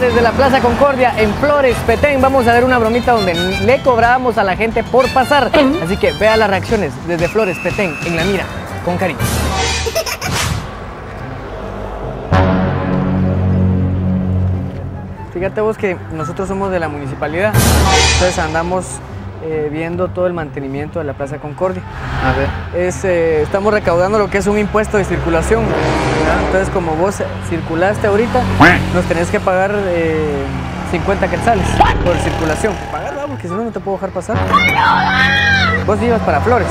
desde la Plaza Concordia en Flores, Petén. Vamos a ver una bromita donde le cobramos a la gente por pasar. Así que vea las reacciones desde Flores, Petén, en la mira, con cariño. Fíjate vos que nosotros somos de la municipalidad, entonces andamos eh, viendo todo el mantenimiento de la Plaza Concordia. A ver. Es, eh, estamos recaudando lo que es un impuesto de circulación. ¿verdad? Entonces, como vos circulaste ahorita, nos tenés que pagar eh, 50 quetzales por circulación. Pagarla, porque si no, no te puedo dejar pasar. Vos ibas para Flores.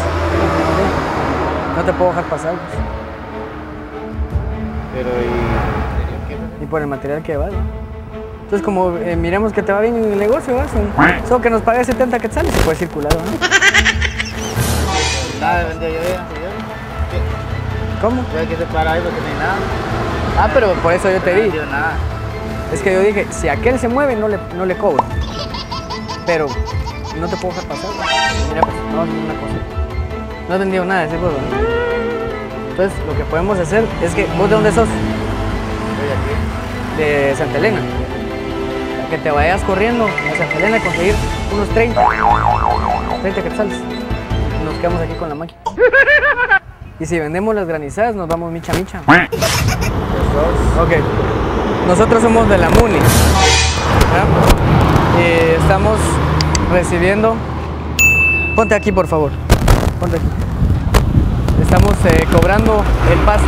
No te puedo dejar pasar. pues. Pero y. Y por el material que. ¿no? Entonces, como eh, miremos que te va bien en el negocio, solo que nos pagues 70 quetzales y puedes circular. ¿no? Nada, vendía yo ya. ¿Cómo? Yo hay que separar ahí porque no hay nada. Ah, pero por eso yo te No di. dio nada. Es que yo dije, si aquel se mueve, no le, no le cobro. Pero no te puedo dejar pasar. Mira, pues, hacer una cosa. No he entendido nada de ese juego, ¿no? Entonces, lo que podemos hacer es que, ¿vos de dónde sos? Estoy aquí. De Santa Elena. Que te vayas corriendo a Santa Elena a conseguir unos 30. 30 quetzales. Aquí con la máquina. Y si vendemos las granizadas, nos vamos micha micha. Ok. Nosotros somos de la MUNI. estamos recibiendo. Ponte aquí, por favor. Ponte aquí. Estamos eh, cobrando el paso.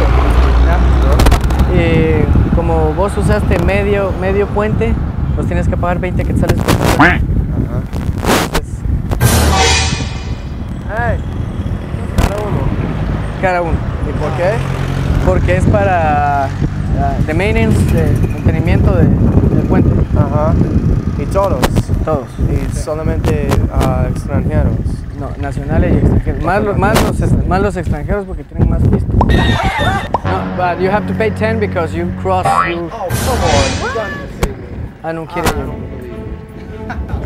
Y como vos usaste medio, medio puente, nos tienes que pagar 20 quetzales por pasar. Cada uno. ¿Y por qué? Porque es para the maintenance, de mantenimiento de- del puente. Ajá. Y todos. Todos. Y solamente ah, extranjeros. No, nacionales y extranjeros. Más, los- más, los, más los extranjeros porque tienen más pistas. No, but you have to pay 10 because you cross. You, Oh, come on. ah, no quiere.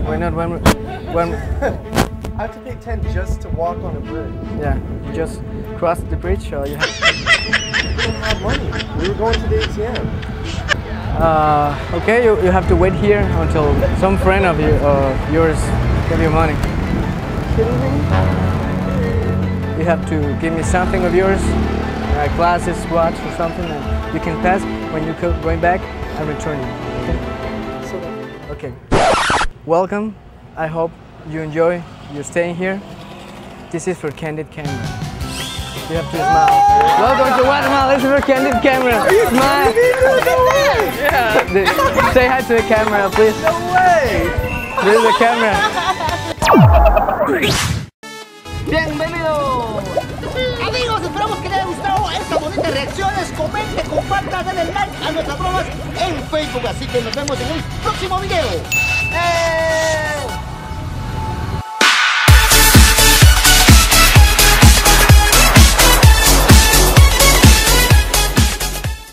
Why not? When, when, I have to pay 10 just to walk on a bridge. yeah, you just cross the bridge or you have. We don't have money. We were going to the ATM. Uh, okay, you, you have to wait here until some friend of you, uh, yours give you money. Kidding me? You have to give me something of yours, uh, glasses, watch, or something, and you can pass. When you go going back, I return you. So, Okay. Welcome. I hope you enjoy your staying here. This is for Candid Camera. You have to smile. Welcome to Guatemala. This is for Candid Camera. Smile. Yeah. Say hi to the camera, please. no way! This is the camera. ¡Bienvenidos! Amigos, esperamos que les haya gustado estas bonitas reacciones. Comente, comparta, denle like a nuestras bromas en Facebook. Así que nos vemos en un próximo video. ¡Eh!